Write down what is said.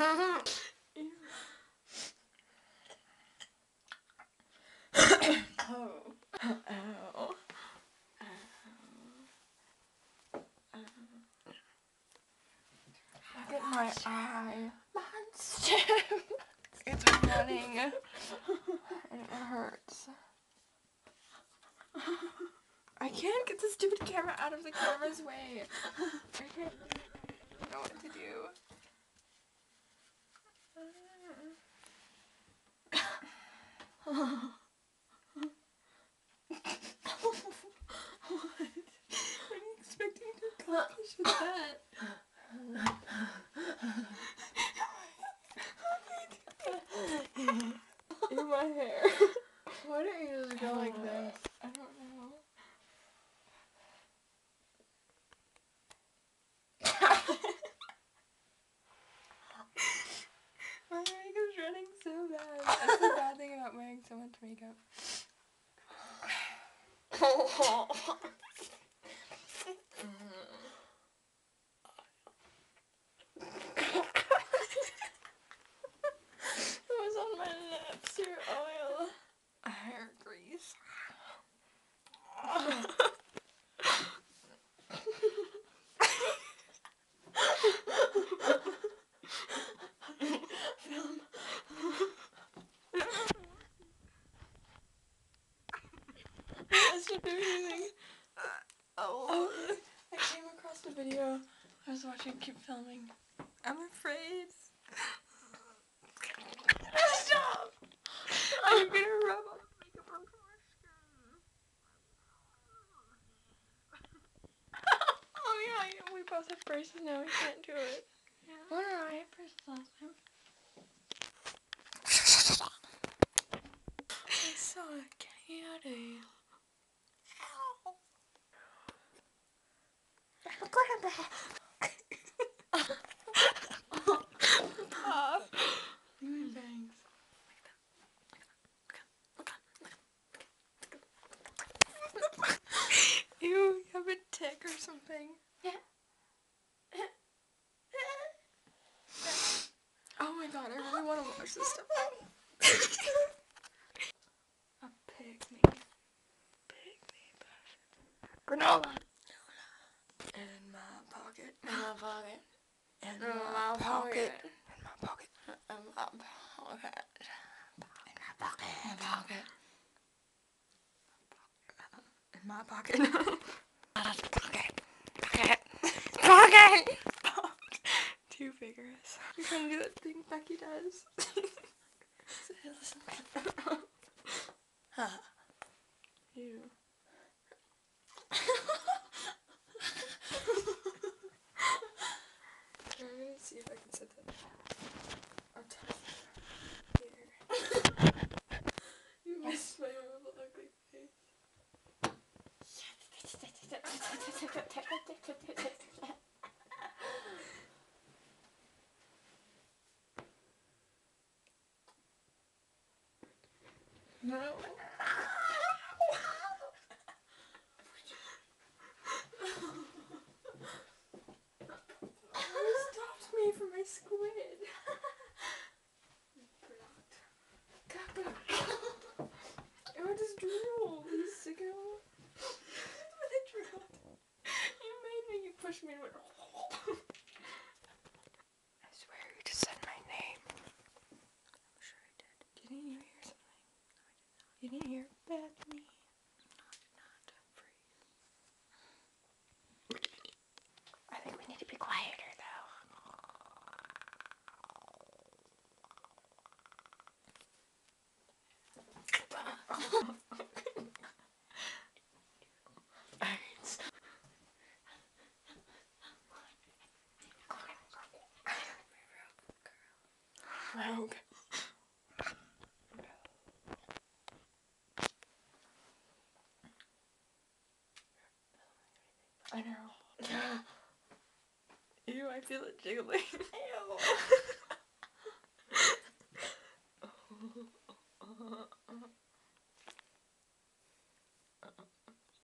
oh. Ow. Look at my eye. Monster. It's running. and it hurts. I can't get the stupid camera out of the camera's way. I can't know what to do. what? What are you expecting to accomplish with that? In my hair. Why don't you just go like this? I don't know. My makeup's running so bad. That's the bad thing about wearing so much makeup. It was on my lips, your oil. Hair grease. Film. I should do anything. Oh, I came across the video. I was watching. Keep filming. I'm afraid. Stop! I'm gonna rub all the makeup onto my skin. oh yeah, we both have braces now. We can't do it. What did I have braces last time? I saw a candy. Off. Look at my bangs. You have a tick or something. Yeah. oh my god, I really want to watch this stuff. a. Granola. In my pocket. In my pocket. In my pocket. In my pocket. In my pocket. In my pocket. In my pocket. In my pocket. In my pocket. In my pocket. In my pocket. In my pocket. Pocket. Too vigorous. You're trying to do that thing Becky does. Listen. Huh. Ew. No. Who stopped me from my squid? Caca. Ew, I just drooled, you sicko. What I drooled. You made me, you pushed me and went. I swear you just said my name. I'm sure I did. Didn't you hear something? No, I did not. You didn't hear Bethany. I think we need to be quieter though. Thanks. Rogue. I know. Ew, I feel it jiggling.